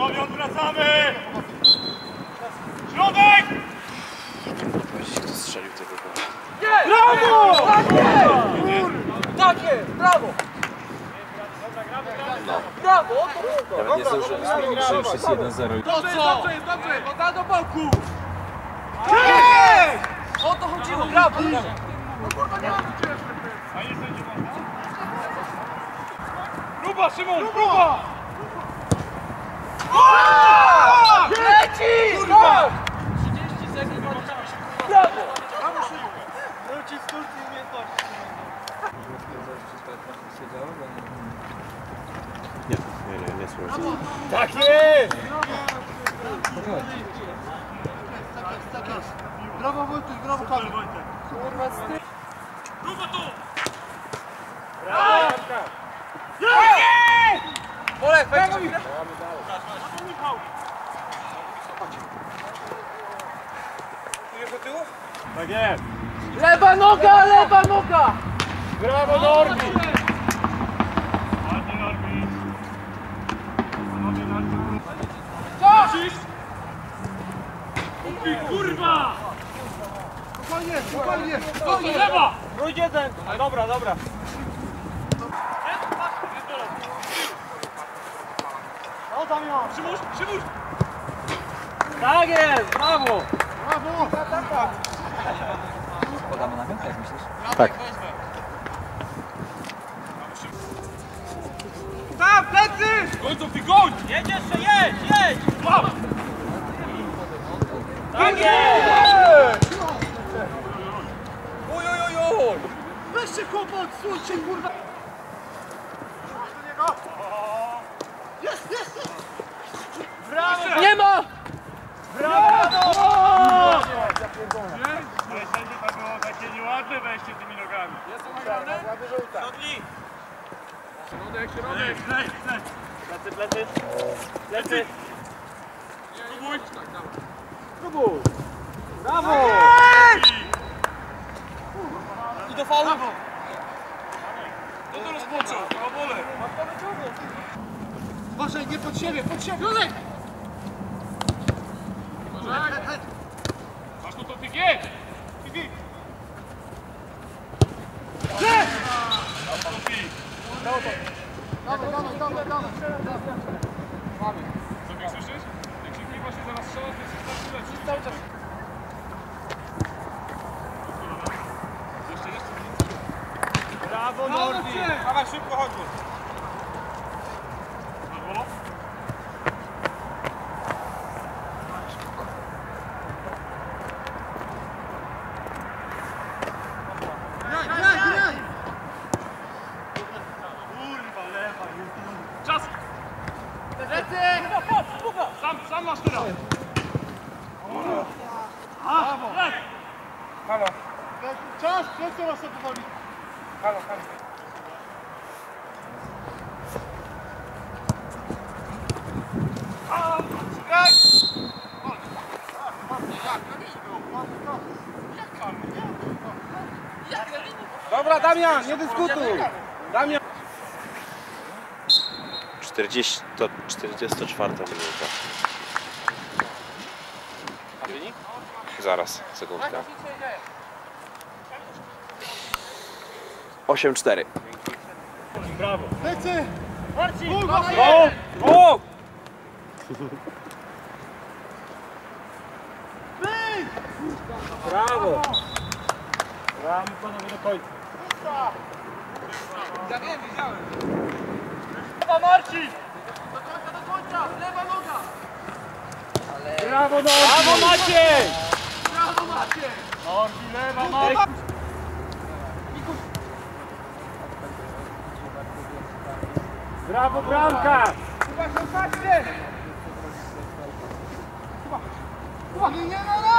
Panowie, odwracamy! Środek! Powiedzieć, kto strzelił tego gola. Brawo! Tak! Tak jest! Brawo! Brawo! O to Nawet nie że już jest 1-0. To co? Dobrze do boku! Jest! O chodziło! Brawo! brawo. A nie sędzia. Próba, Szymon, próba! Leci! Kurwa! 30 sekund Brawo! Wróci z Turcji umiejętności. Nie, nie, nie, nie słyszę. Tak jest! Brawo Wojtek, brawo Kamil. Próba tu! Olek, wejdź! Tak jest! Lewa noga, lewa noga! Brawo Norbi! Ładnie Norbi! Panowie Norbi! Lecisz? Kupi, kurwa! Spokojnie, spokojnie. To z lewa! Rój jeden! Dobra, dobra. No Damian, Przymusz, przymusz! Tak jest! Brawo! brawo. Podamy na jak myślisz? Tak. Tam, plecy! Goń to ty goń! Jedź jeszcze, jedź, jedź! Łap! Tak jest! Oj, oj, oj, oj! Weźcie chłopak, stójcie kurwa. Do niego. Jest, jest, jest. Brawo! Nie ma! Brawo! Ale sędzie to było nieładne wejście tymi nogami. Jest to nagrane? Środli! Środek, środek! Plecy, plecy! Plecy, plecy! Plecy! Spróbuj! Spróbuj! Brawo! I do faulu! No to rozpoczął, to wolę! Uważaj, nie pod siebie, pod siebie. Józek. Masz tu to ty jedź! Ty Dawaj, dawaj, dawaj, dawaj. Sobie słyszysz? Jak się kliwa się zaraz strzela, to się starczy lecieć. Cały czas. Jeszcze, jeszcze. Brawo, Nordi! Dawaj, szybko chodź. Brawo. Graj, graj, graj. Kurwa, lewa. Czas! Lecy! Sam, sam masz teraz. A, lec! Czas, przestań was powoli. Dobra, Damian, nie dyskutuj! Damian! 40, to 44 minuta. A wynik? Zaraz, sekundkę. 8-4. Brawo. Lecy. Marcin! O! O! Brawo! Brawo, panowie, do końca. Ja wiem, widziałem. Marcin! Do końca, do końca! Lewa noga! Ale... Brawo Norbi! Brawo Maciej! Brawo Maciej! Norbi, lewa Marcin! Brawo bramka! Uważaj, patrzcie! Uważaj! Nie, nie, nie!